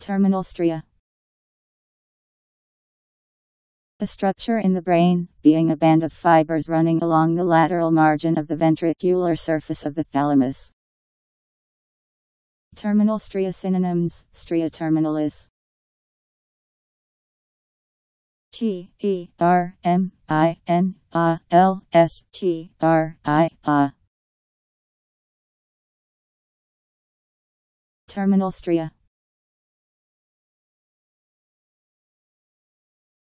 Terminal stria. A structure in the brain, being a band of fibers running along the lateral margin of the ventricular surface of the thalamus. Terminal stria synonyms, stria terminalis. T E R M I N A L S T R I A Terminal stria